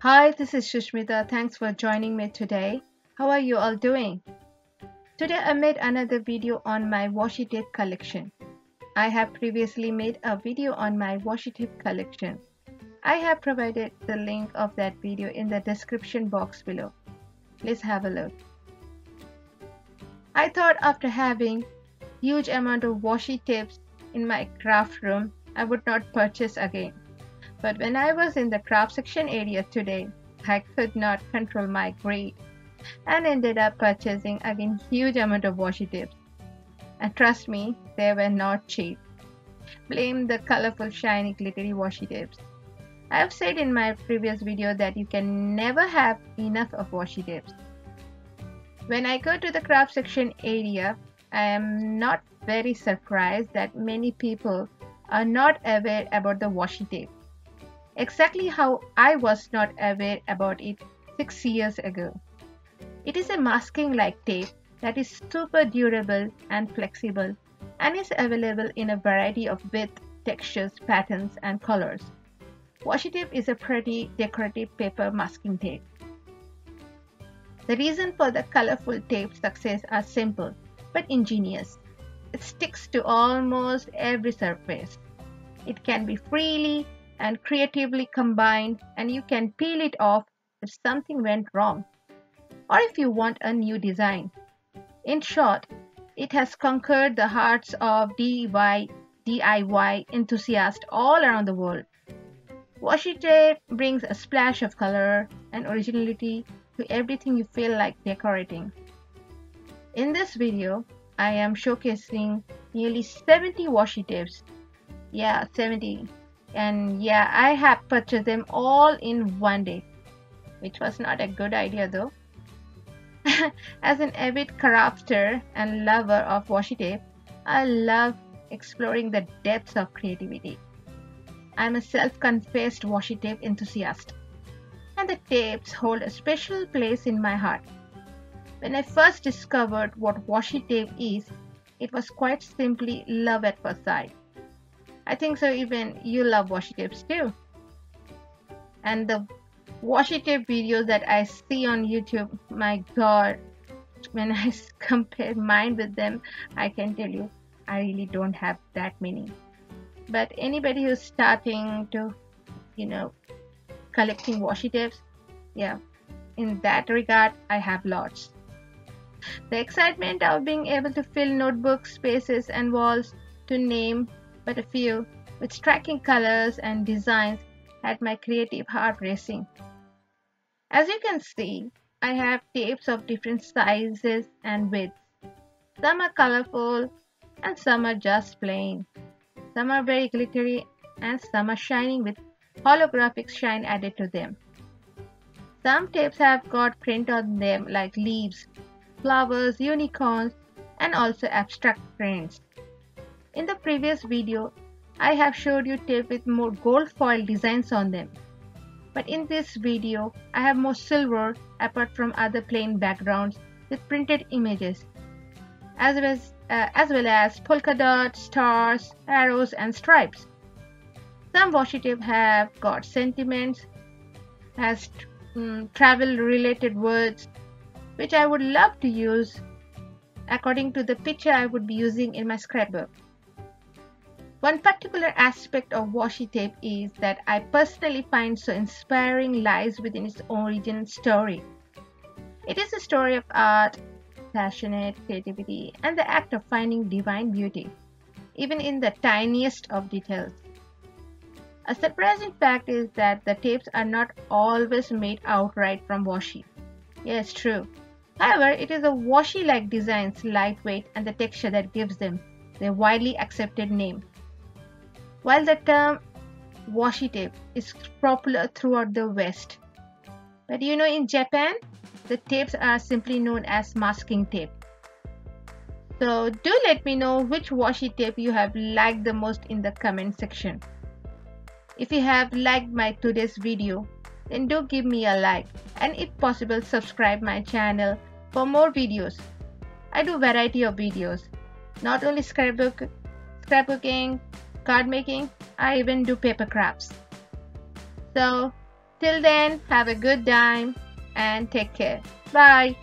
Hi, this is Susmita. Thanks for joining me today. How are you all doing? Today I made another video on my washi tape collection. I have previously made a video on my washi tape collection. I have provided the link of that video in the description box below. Please have a look. I thought after having huge amount of washi tapes in my craft room, I would not purchase again. But when I was in the craft section area today, I could not control my greed and ended up purchasing again huge amount of washi tapes. And trust me, they were not cheap. Blame the colorful, shiny, glittery washi tapes. I have said in my previous video that you can never have enough of washi tapes. When I go to the craft section area, I am not very surprised that many people are not aware about the washi tape exactly how I was not aware about it six years ago. It is a masking like tape that is super durable and flexible and is available in a variety of width, textures, patterns, and colors. Washi tape is a pretty decorative paper masking tape. The reason for the colorful tape success are simple but ingenious. It sticks to almost every surface. It can be freely and creatively combined and you can peel it off if something went wrong or if you want a new design. In short, it has conquered the hearts of DIY, DIY enthusiasts all around the world. Washi tape brings a splash of color and originality to everything you feel like decorating. In this video, I am showcasing nearly 70 washi tapes. Yeah, 70 and yeah i have purchased them all in one day which was not a good idea though. As an avid crafter and lover of washi tape i love exploring the depths of creativity. I'm a self-confessed washi tape enthusiast and the tapes hold a special place in my heart. When i first discovered what washi tape is it was quite simply love at first sight I think so even you love washi tapes too. And the washi tape videos that I see on YouTube, my god, when I compare mine with them, I can tell you I really don't have that many. But anybody who's starting to, you know, collecting washi tapes, yeah, in that regard, I have lots. The excitement of being able to fill notebook spaces and walls to name but a few, with striking colors and designs, had my creative heart racing. As you can see, I have tapes of different sizes and widths. Some are colorful and some are just plain. Some are very glittery and some are shining with holographic shine added to them. Some tapes have got print on them like leaves, flowers, unicorns, and also abstract prints. In the previous video, I have showed you tape with more gold foil designs on them. But in this video, I have more silver apart from other plain backgrounds with printed images, as well as, uh, as, well as polka dots, stars, arrows and stripes. Some washi tape have got sentiments, has um, travel related words, which I would love to use according to the picture I would be using in my scrapbook. One particular aspect of washi tape is that I personally find so inspiring lies within its origin story. It is a story of art, passionate creativity, and the act of finding divine beauty, even in the tiniest of details. A surprising fact is that the tapes are not always made outright from washi. Yes, true. However, it is the washi-like designs, lightweight, and the texture that gives them their widely accepted name. While the term washi tape is popular throughout the West, but you know in Japan, the tapes are simply known as masking tape. So do let me know which washi tape you have liked the most in the comment section. If you have liked my today's video, then do give me a like and if possible subscribe my channel for more videos. I do variety of videos, not only scrapbook, scrapbooking, card making, I even do paper crafts. So Till then, have a good time and take care. Bye.